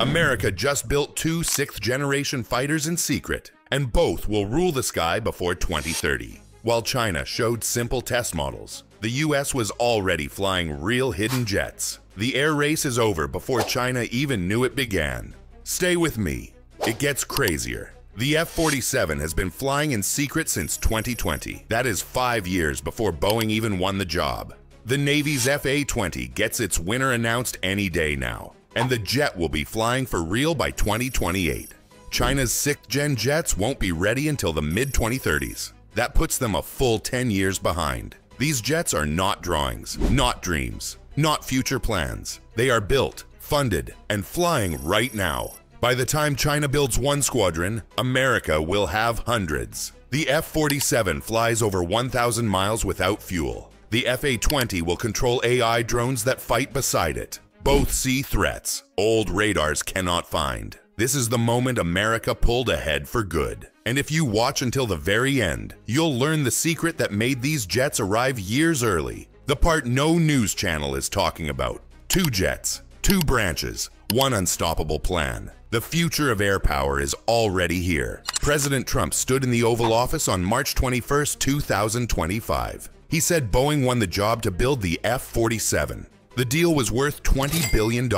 America just built two sixth generation fighters in secret, and both will rule the sky before 2030. While China showed simple test models, the US was already flying real hidden jets. The air race is over before China even knew it began. Stay with me. It gets crazier. The F-47 has been flying in secret since 2020. That is five years before Boeing even won the job. The Navy's F-A-20 gets its winner announced any day now, and the jet will be flying for real by 2028. China's 6th gen jets won't be ready until the mid-2030s. That puts them a full 10 years behind. These jets are not drawings, not dreams, not future plans. They are built, funded, and flying right now. By the time China builds one squadron, America will have hundreds. The F-47 flies over 1,000 miles without fuel. The F-A-20 will control AI drones that fight beside it. Both see threats old radars cannot find. This is the moment America pulled ahead for good. And if you watch until the very end, you'll learn the secret that made these jets arrive years early. The part no news channel is talking about. Two jets, two branches, one unstoppable plan. The future of air power is already here. President Trump stood in the Oval Office on March 21, 2025. He said Boeing won the job to build the F-47. The deal was worth $20 billion.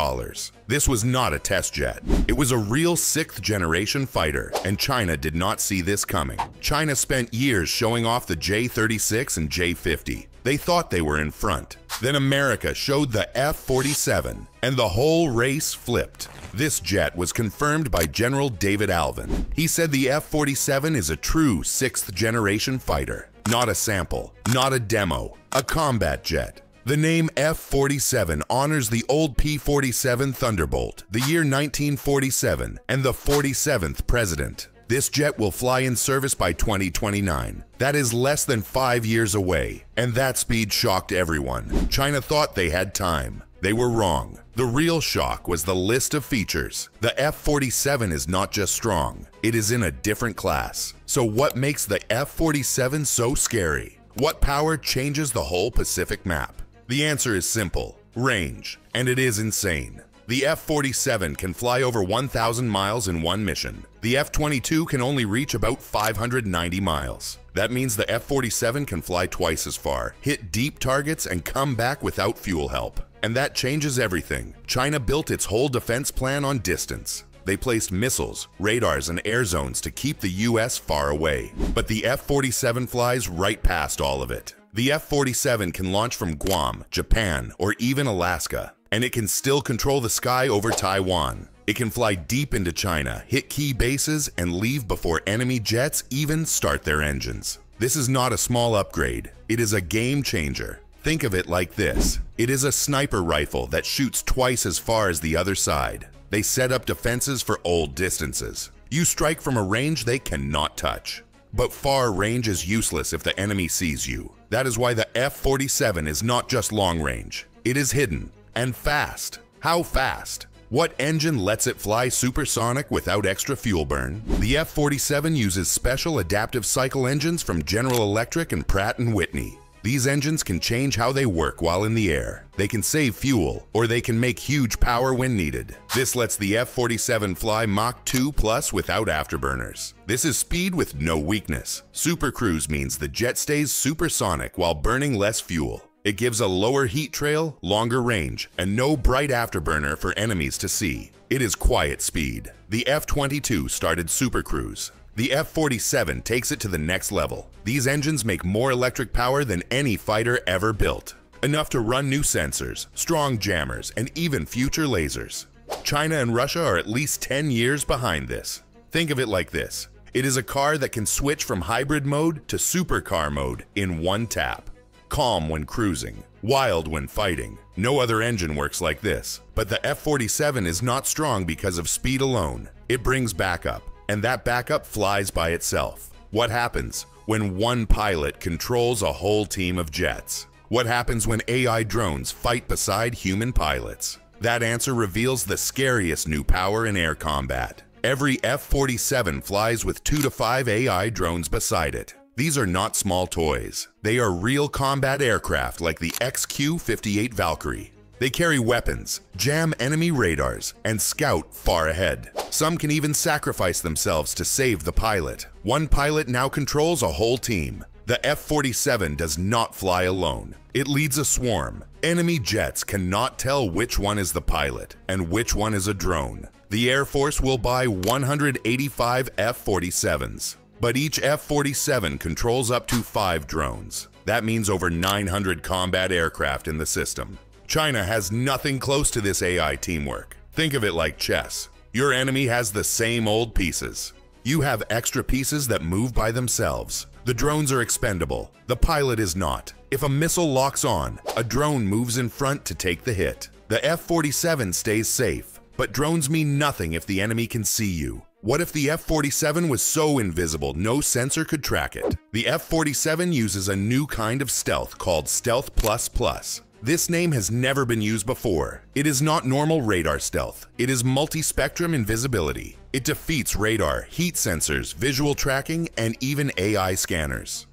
This was not a test jet. It was a real sixth generation fighter, and China did not see this coming. China spent years showing off the J-36 and J-50. They thought they were in front. Then America showed the F-47, and the whole race flipped. This jet was confirmed by General David Allvin. He said the F-47 is a true sixth generation fighter, not a sample, not a demo, a combat jet. The name F-47 honors the old P-47 Thunderbolt, the year 1947, and the 47th president. This jet will fly in service by 2029. That is less than five years away, and that speed shocked everyone. China thought they had time. They were wrong. The real shock was the list of features. The F-47 is not just strong, it is in a different class. So what makes the F-47 so scary? What power changes the whole Pacific map? The answer is simple range, and it is insane. The F 47 can fly over 1,000 miles in one mission. The F 22 can only reach about 590 miles. That means the F 47 can fly twice as far, hit deep targets, and come back without fuel help. And that changes everything. China built its whole defense plan on distance. They placed missiles, radars, and air zones to keep the US far away. But the F 47 flies right past all of it. The F-47 can launch from Guam, Japan, or even Alaska, and it can still control the sky over Taiwan. It can fly deep into China, hit key bases, and leave before enemy jets even start their engines. This is not a small upgrade, it is a game changer. Think of it like this. It is a sniper rifle that shoots twice as far as the other side. They set up defenses for old distances. You strike from a range they cannot touch. But far range is useless if the enemy sees you. That is why the F-47 is not just long range. It is hidden and fast. How fast? What engine lets it fly supersonic without extra fuel burn? The F-47 uses special adaptive cycle engines from General Electric and Pratt & Whitney. These engines can change how they work while in the air. They can save fuel, or they can make huge power when needed. This lets the F-47 fly Mach 2 plus without afterburners. This is speed with no weakness. Super Cruise means the jet stays supersonic while burning less fuel. It gives a lower heat trail, longer range, and no bright afterburner for enemies to see. It is quiet speed. The F-22 started Super Cruise. The F-47 takes it to the next level. These engines make more electric power than any fighter ever built. Enough to run new sensors, strong jammers, and even future lasers. China and Russia are at least 10 years behind this. Think of it like this. It is a car that can switch from hybrid mode to supercar mode in one tap. Calm when cruising, wild when fighting. No other engine works like this. But the F-47 is not strong because of speed alone. It brings backup, and that backup flies by itself. What happens when one pilot controls a whole team of jets? What happens when AI drones fight beside human pilots? That answer reveals the scariest new power in air combat. Every F-47 flies with 2 to 5 AI drones beside it. These are not small toys. They are real combat aircraft like the XQ-58 Valkyrie. They carry weapons, jam enemy radars, and scout far ahead. Some can even sacrifice themselves to save the pilot. One pilot now controls a whole team. The F-47 does not fly alone. It leads a swarm. Enemy jets cannot tell which one is the pilot and which one is a drone. The Air Force will buy 185 F-47s, but each F-47 controls up to five drones. That means over 900 combat aircraft in the system. China has nothing close to this AI teamwork. Think of it like chess. Your enemy has the same old pieces. You have extra pieces that move by themselves. The drones are expendable. The pilot is not. If a missile locks on, a drone moves in front to take the hit. The F-47 stays safe, but drones mean nothing if the enemy can see you. What if the F-47 was so invisible no sensor could track it? The F-47 uses a new kind of stealth called Stealth Plus Plus. This name has never been used before. It is not normal radar stealth. It is multi-spectrum invisibility. It defeats radar, heat sensors, visual tracking, and even AI scanners.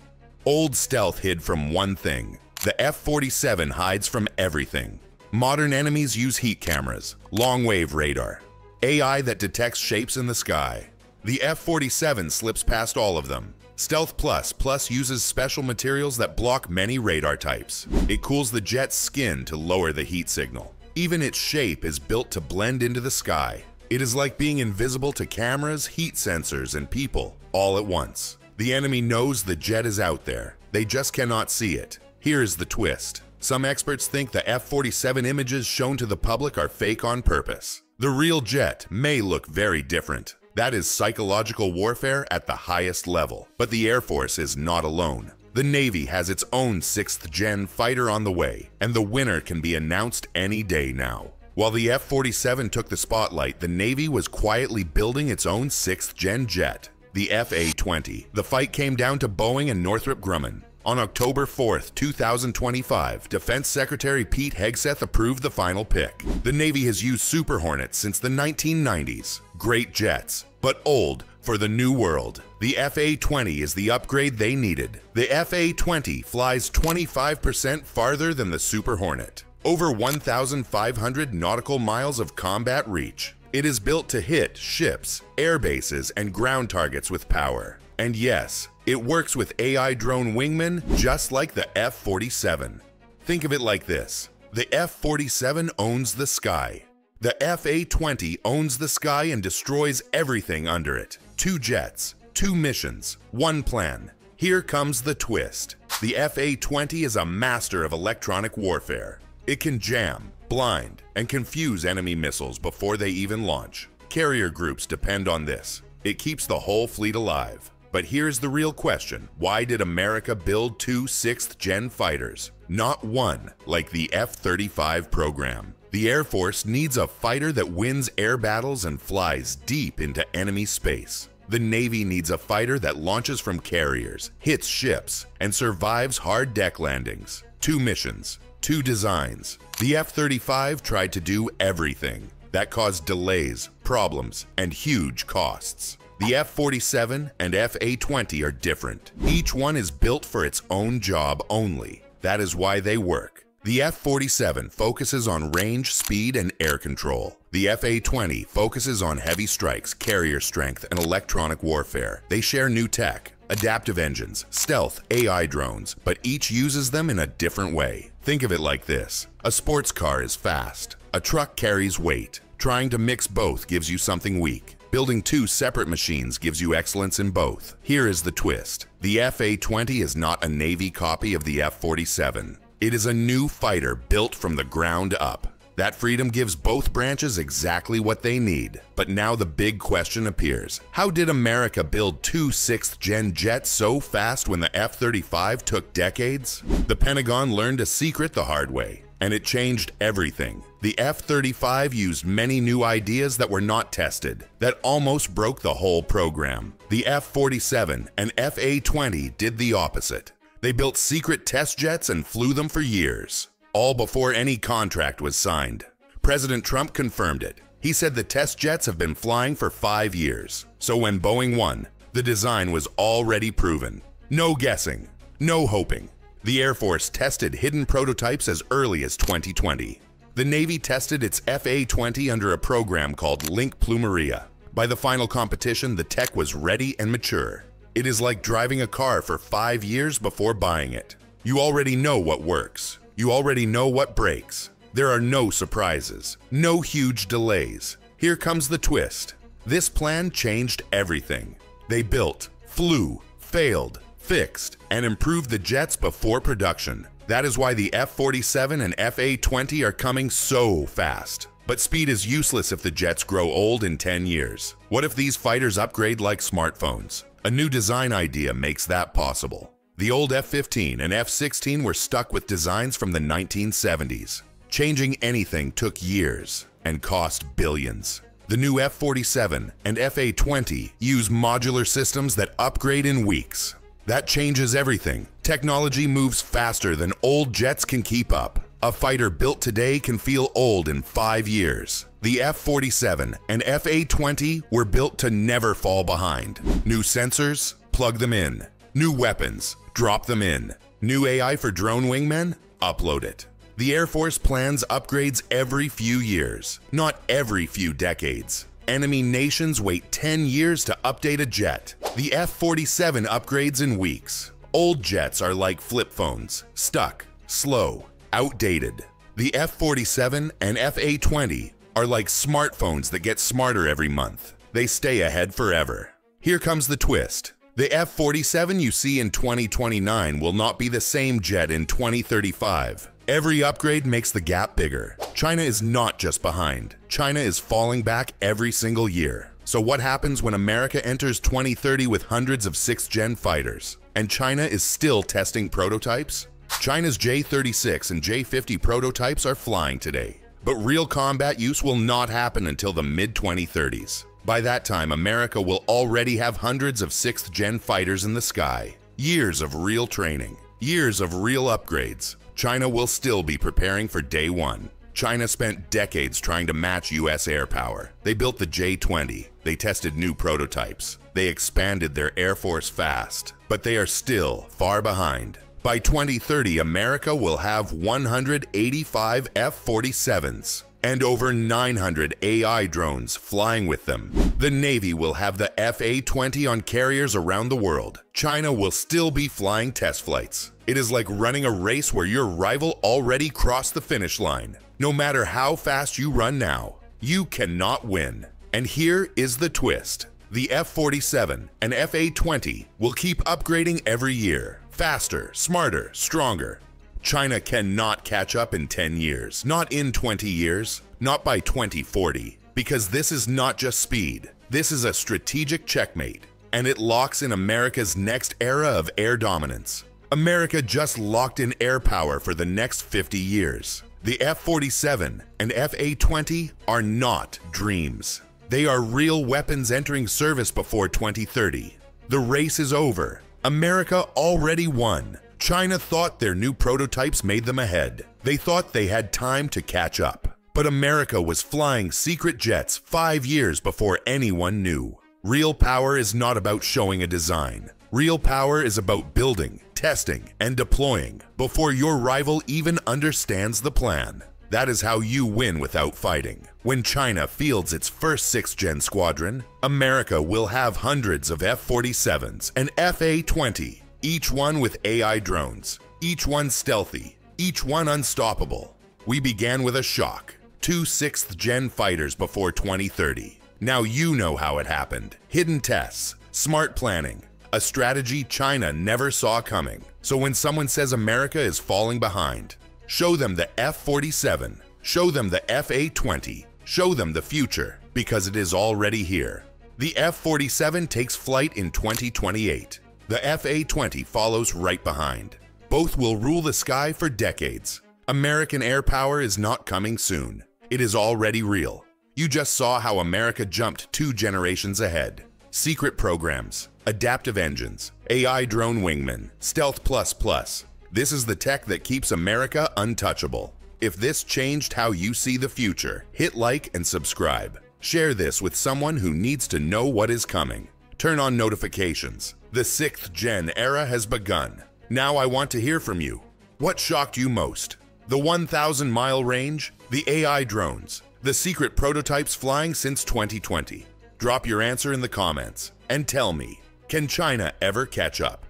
Old stealth hid from one thing. The F-47 hides from everything. Modern enemies use heat cameras, long-wave radar, AI that detects shapes in the sky. The F-47 slips past all of them, Stealth Plus Plus uses special materials that block many radar types. It cools the jet's skin to lower the heat signal. Even its shape is built to blend into the sky. It is like being invisible to cameras, heat sensors, and people all at once. The enemy knows the jet is out there. They just cannot see it. Here is the twist. Some experts think the F-47 images shown to the public are fake on purpose. The real jet may look very different. That is psychological warfare at the highest level. But the Air Force is not alone. The Navy has its own 6th gen fighter on the way, and the winner can be announced any day now. While the F-47 took the spotlight, the Navy was quietly building its own 6th gen jet, the F-A-20. The fight came down to Boeing and Northrop Grumman. On October 4, 2025, Defense Secretary Pete Hegseth approved the final pick. The Navy has used Super Hornets since the 1990s. Great jets, but old for the new world. The FA-20 is the upgrade they needed. The FA-20 flies 25% farther than the Super Hornet. Over 1,500 nautical miles of combat reach. It is built to hit ships, air bases, and ground targets with power. And yes, it works with AI drone wingmen just like the F-47. Think of it like this. The F-47 owns the sky. The F-A-20 owns the sky and destroys everything under it. Two jets, two missions, one plan. Here comes the twist. The F-A-20 is a master of electronic warfare. It can jam, blind, and confuse enemy missiles before they even launch. Carrier groups depend on this. It keeps the whole fleet alive. But here's the real question. Why did America build two 6th gen fighters? Not one, like the F-35 program. The Air Force needs a fighter that wins air battles and flies deep into enemy space. The Navy needs a fighter that launches from carriers, hits ships, and survives hard deck landings. Two missions, two designs. The F-35 tried to do everything. That caused delays, problems, and huge costs. The F-47 and F-A-20 are different. Each one is built for its own job only. That is why they work. The F-47 focuses on range, speed, and air control. The F-A-20 focuses on heavy strikes, carrier strength, and electronic warfare. They share new tech, adaptive engines, stealth, AI drones, but each uses them in a different way. Think of it like this. A sports car is fast. A truck carries weight. Trying to mix both gives you something weak. Building two separate machines gives you excellence in both. Here is the twist. The F-A-20 is not a Navy copy of the F-47. It is a new fighter built from the ground up. That freedom gives both branches exactly what they need. But now the big question appears. How did America build two sixth-gen jets so fast when the F-35 took decades? The Pentagon learned a secret the hard way and it changed everything. The F-35 used many new ideas that were not tested, that almost broke the whole program. The F-47 and F-A-20 did the opposite. They built secret test jets and flew them for years, all before any contract was signed. President Trump confirmed it. He said the test jets have been flying for five years. So when Boeing won, the design was already proven. No guessing, no hoping. The Air Force tested hidden prototypes as early as 2020. The Navy tested its FA-20 under a program called Link Plumeria. By the final competition, the tech was ready and mature. It is like driving a car for five years before buying it. You already know what works. You already know what breaks. There are no surprises, no huge delays. Here comes the twist. This plan changed everything. They built, flew, failed, fixed, and improved the jets before production. That is why the F-47 and F-A-20 are coming so fast. But speed is useless if the jets grow old in 10 years. What if these fighters upgrade like smartphones? A new design idea makes that possible. The old F-15 and F-16 were stuck with designs from the 1970s. Changing anything took years and cost billions. The new F-47 and F-A-20 use modular systems that upgrade in weeks. That changes everything. Technology moves faster than old jets can keep up. A fighter built today can feel old in five years. The F-47 and F-A-20 were built to never fall behind. New sensors? Plug them in. New weapons? Drop them in. New AI for drone wingmen? Upload it. The Air Force plans upgrades every few years, not every few decades. Enemy nations wait 10 years to update a jet. The F-47 upgrades in weeks. Old jets are like flip phones, stuck, slow, outdated. The F-47 and F-A-20 are like smartphones that get smarter every month. They stay ahead forever. Here comes the twist. The F-47 you see in 2029 will not be the same jet in 2035. Every upgrade makes the gap bigger. China is not just behind. China is falling back every single year. So what happens when America enters 2030 with hundreds of 6th gen fighters? And China is still testing prototypes? China's J-36 and J-50 prototypes are flying today. But real combat use will not happen until the mid-2030s. By that time, America will already have hundreds of 6th gen fighters in the sky. Years of real training. Years of real upgrades. China will still be preparing for day one. China spent decades trying to match US air power. They built the J-20. They tested new prototypes. They expanded their air force fast. But they are still far behind. By 2030, America will have 185 F-47s and over 900 AI drones flying with them. The Navy will have the FA-20 on carriers around the world. China will still be flying test flights. It is like running a race where your rival already crossed the finish line. No matter how fast you run now, you cannot win. And here is the twist. The F-47 and F-A-20 will keep upgrading every year. Faster, smarter, stronger. China cannot catch up in 10 years, not in 20 years, not by 2040, because this is not just speed. This is a strategic checkmate, and it locks in America's next era of air dominance. America just locked in air power for the next 50 years. The F-47 and F-A-20 are not dreams. They are real weapons entering service before 2030. The race is over. America already won. China thought their new prototypes made them ahead. They thought they had time to catch up. But America was flying secret jets five years before anyone knew. Real power is not about showing a design. Real power is about building, testing, and deploying before your rival even understands the plan. That is how you win without fighting. When China fields its first 6th gen squadron, America will have hundreds of F-47s and F-A-20, each one with AI drones, each one stealthy, each one unstoppable. We began with a shock, two 6th gen fighters before 2030. Now you know how it happened. Hidden tests, smart planning, a strategy China never saw coming. So when someone says America is falling behind, show them the F-47, show them the F-A-20, show them the future, because it is already here. The F-47 takes flight in 2028. The F-A-20 follows right behind. Both will rule the sky for decades. American air power is not coming soon. It is already real. You just saw how America jumped two generations ahead. Secret programs, adaptive engines, AI drone wingmen, Stealth Plus Plus. This is the tech that keeps America untouchable. If this changed how you see the future, hit like and subscribe. Share this with someone who needs to know what is coming. Turn on notifications. The 6th gen era has begun. Now I want to hear from you. What shocked you most? The 1,000 mile range? The AI drones, the secret prototypes flying since 2020. Drop your answer in the comments and tell me, can China ever catch up?